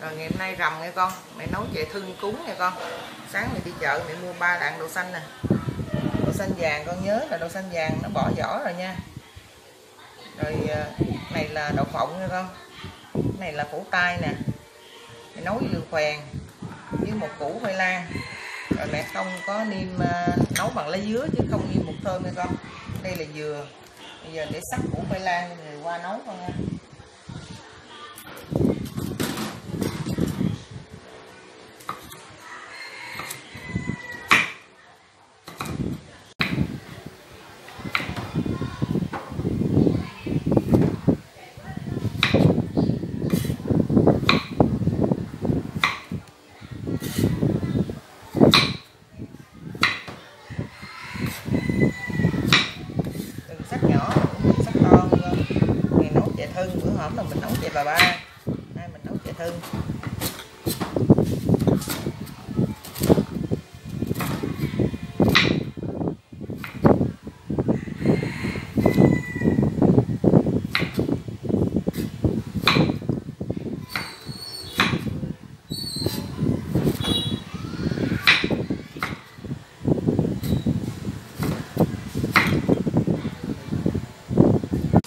rồi ngày hôm nay rằm nghe con mẹ nấu chè thưng cúng nghe con. Sáng mẹ đi chợ mẹ mua ba lạng đậu xanh nè. Đậu xanh vàng, con nhớ là đậu xanh vàng nó bỏ vỏ rồi nha. Rồi ờ, này là đậu phộng nghe con. Này là củ tai nè. Mẹ nấu với đường khoèn với một củ khoai lang. Rồi mẹ không có niêm ờ, nấu bằng lá dứa chứ không niêm một thơm nghe con. Đây là dừa. Bây giờ để sắc củ khoai lang rồi qua nấu con nha đừng sắc nhỏ đừng sắc to hơn ngày nấu chè thưng là mình nấu chè bà ba nay mình nấu chè thương.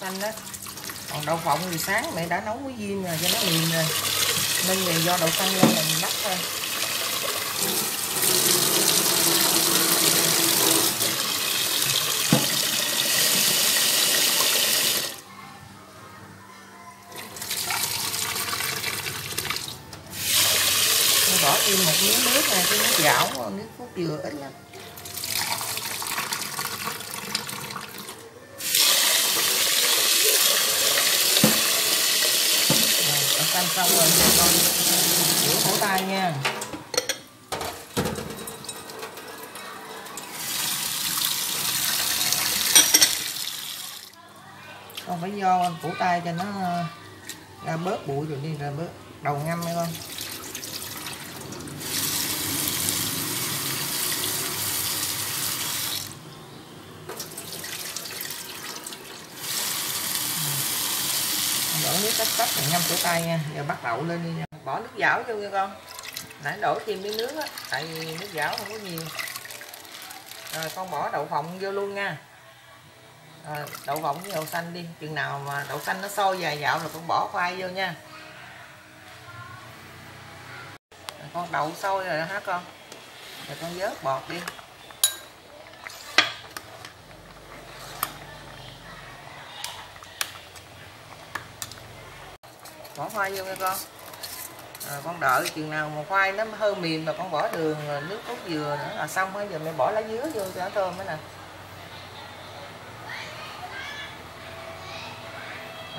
xanh đó đậu phộng thì sáng mẹ đã nấu với diêm rồi, cho nó mềm rồi. Nên về do đậu xanh lên là mình bắt thôi. Bỏ thêm một miếng nước này cái nước gạo, nước cốt dừa ít lắm Rồi, đậu xanh xong rồi con rửa cổ tay nha. Con phải do củ tay cho nó ờ, ra bớt bụi rồi đi, ra bớt đầu ngâm hay không đổ nước cách cách ngâm cổ tay nha. Giờ bắt đậu lên đi nha. Bỏ nước dảo vô nha con. Nãy đổ thêm miếng nước á tại vì nước dảo không có nhiều. Rồi con bỏ đậu phộng vô luôn nha. Rồi, đậu phộng với đậu xanh đi. Chừng nào mà đậu xanh nó sôi dài dạo rồi con bỏ khoai vô nha. Rồi, con đậu sôi rồi đó hả con? Rồi con vớt bọt đi. Bỏ khoai vô nha con. Rồi con đợi chừng nào mà khoai nó hơi mềm rồi con bỏ đường rồi nước cốt dừa nữa. Là xong hết giờ mẹ bỏ lá dứa vô cho nó thơm nữa nè.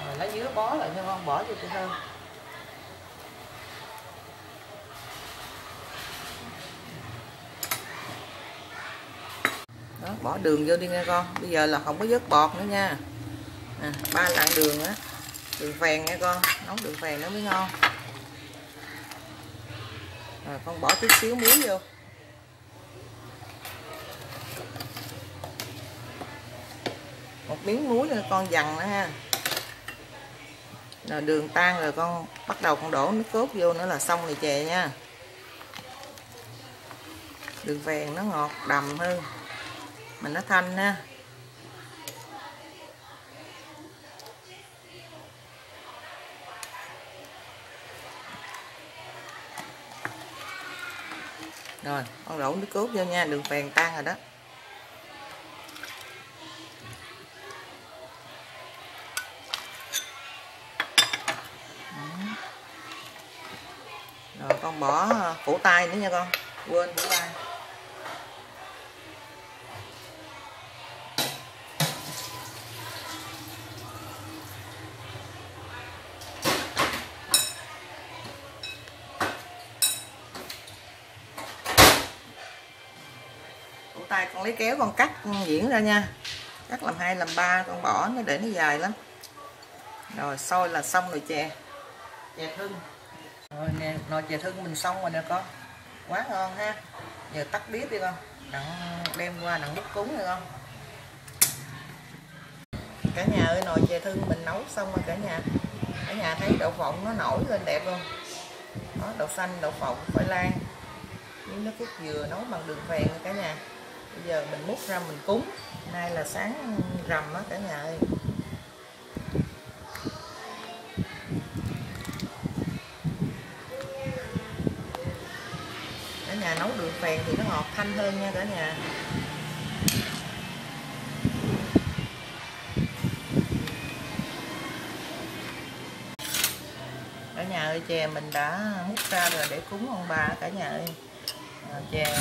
Rồi lá dứa bó lại nha con bỏ vô cho thơm. Đó bỏ đường vô đi nha con. Bây giờ là không có vớt bọt nữa nha. À, ba lạng đường á đường phèn nha con, nấu đường phèn nó mới ngon. Rồi, con bỏ chút xíu muối vô. Một miếng muối nữa con dằn nữa ha. Rồi, đường tan rồi con bắt đầu con đổ nước cốt vô nữa là xong rồi chè nha. Đường phèn nó ngọt đầm hơn mình nó thanh ha. Rồi, con đổ nước cốt vô nha, đường phèn tan rồi đó. Rồi, con bỏ à, củ tay nữa nha con. Quên củ tay. Tay con lấy kéo con cắt diễn ra nha. Cắt làm hai, làm ba, con bỏ nó để nó dài lắm. Rồi, sôi là xong rồi chè. Chè thưng rồi nè, nồi chè thưng mình xong rồi nè con. Quá ngon ha. Giờ tắt bếp đi con. Đặng đem qua đặng đút cúng rồi con. Cả nhà ơi, nồi chè thưng mình nấu xong rồi cả nhà. Cả nhà thấy đậu phộng nó nổi lên đẹp luôn. Đó, đậu xanh, đậu phộng, khoai lang. Với nước cốt dừa nấu bằng đường phèn cả nhà bây giờ mình múc ra mình cúng. Nay là sáng rằm á cả nhà ơi. Cả nhà nấu đường phèn thì nó ngọt thanh hơn nha cả nhà. Cả nhà ơi, chè mình đã múc ra rồi để cúng ông bà cả nhà ơi. Chè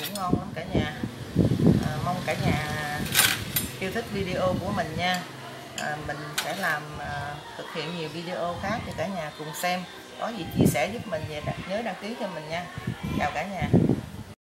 cũng ngon lắm cả nhà mong cả nhà yêu thích video của mình nha. À, mình sẽ làm à, thực hiện nhiều video khác cho cả nhà cùng xem. Có gì chia sẻ giúp mình về nhớ đăng ký cho mình nha. Chào cả nhà.